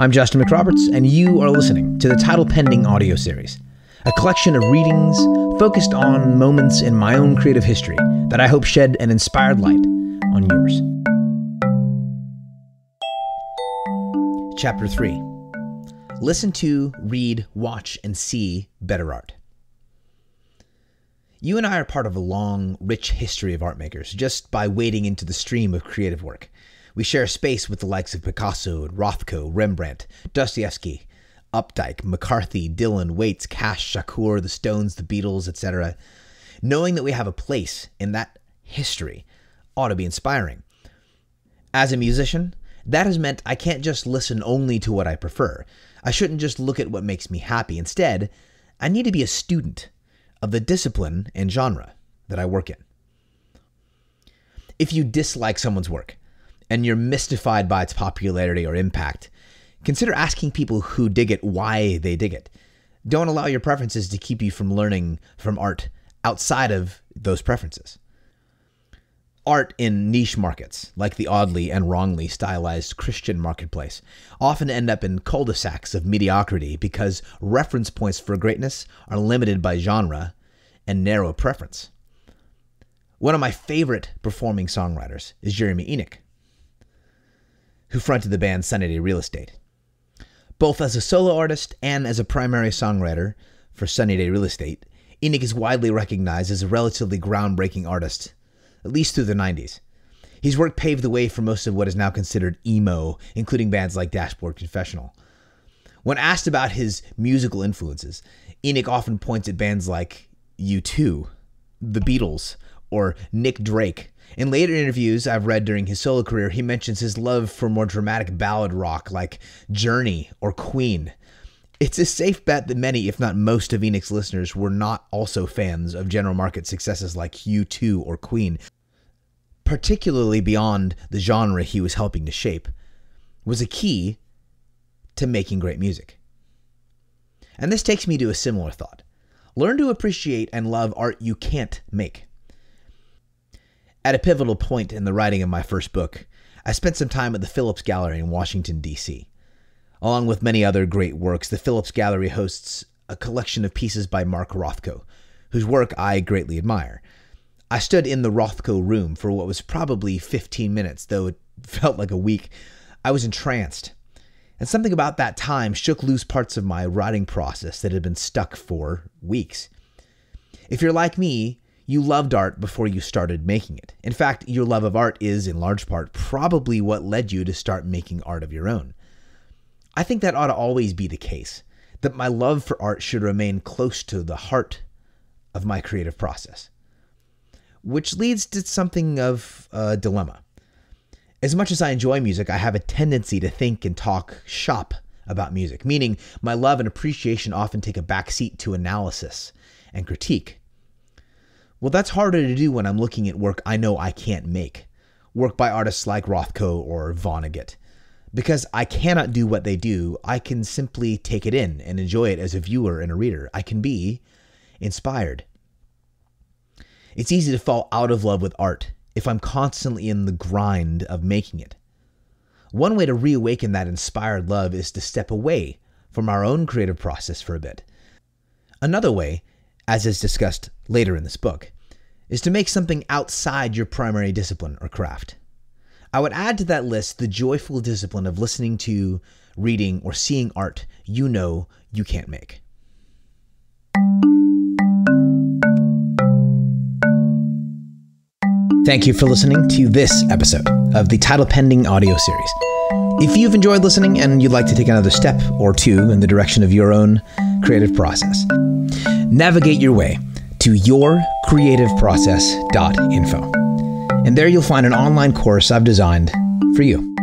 I'm Justin McRoberts, and you are listening to the Title Pending audio series, a collection of readings focused on moments in my own creative history that I hope shed an inspired light on yours. Chapter 3 Listen to, read, watch, and see better art. You and I are part of a long, rich history of art makers just by wading into the stream of creative work. We share space with the likes of Picasso, and Rothko, Rembrandt, Dostoevsky, Updike, McCarthy, Dylan, Waits, Cash, Shakur, the Stones, the Beatles, etc. Knowing that we have a place in that history ought to be inspiring. As a musician, that has meant I can't just listen only to what I prefer. I shouldn't just look at what makes me happy. Instead, I need to be a student of the discipline and genre that I work in. If you dislike someone's work, and you're mystified by its popularity or impact, consider asking people who dig it why they dig it. Don't allow your preferences to keep you from learning from art outside of those preferences. Art in niche markets, like the oddly and wrongly stylized Christian marketplace, often end up in cul de sacs of mediocrity because reference points for greatness are limited by genre and narrow preference. One of my favorite performing songwriters is Jeremy Enigk who fronted the band Sunny Day Real Estate. Both as a solo artist and as a primary songwriter for Sunny Day Real Estate, Enigk is widely recognized as a relatively groundbreaking artist, at least through the 90s. His work paved the way for most of what is now considered emo, including bands like Dashboard Confessional. When asked about his musical influences, Enigk often points at bands like U2, The Beatles, or Nick Drake, in later interviews I've read during his solo career, he mentions his love for more dramatic ballad rock like Journey or Queen. It's a safe bet that many, if not most, of Enigk's listeners were not also fans of general market successes like U2 or Queen, particularly beyond the genre he was helping to shape, was a key to making great music. And this takes me to a similar thought. Learn to appreciate and love art you can't make. At a pivotal point in the writing of my first book, I spent some time at the Phillips Gallery in Washington, D.C. Along with many other great works, the Phillips Gallery hosts a collection of pieces by Mark Rothko, whose work I greatly admire. I stood in the Rothko room for what was probably 15 minutes, though it felt like a week. I was entranced. And something about that time shook loose parts of my writing process that had been stuck for weeks. If you're like me, you loved art before you started making it. In fact, your love of art is, in large part, probably what led you to start making art of your own. I think that ought to always be the case, that my love for art should remain close to the heart of my creative process. Which leads to something of a dilemma. As much as I enjoy music, I have a tendency to think and talk shop about music, meaning my love and appreciation often take a backseat to analysis and critique. Well, that's harder to do when I'm looking at work I know I can't make. Work by artists like Rothko or Vonnegut. Because I cannot do what they do, I can simply take it in and enjoy it as a viewer and a reader. I can be inspired. It's easy to fall out of love with art if I'm constantly in the grind of making it. One way to reawaken that inspired love is to step away from our own creative process for a bit. Another way as is discussed later in this book, is to make something outside your primary discipline or craft. I would add to that list the joyful discipline of listening to, reading, or seeing art you know you can't make. Thank you for listening to this episode of the Title Pending audio series. If you've enjoyed listening and you'd like to take another step or two in the direction of your own creative process, navigate your way to yourcreativeprocess.info. And there you'll find an online course I've designed for you.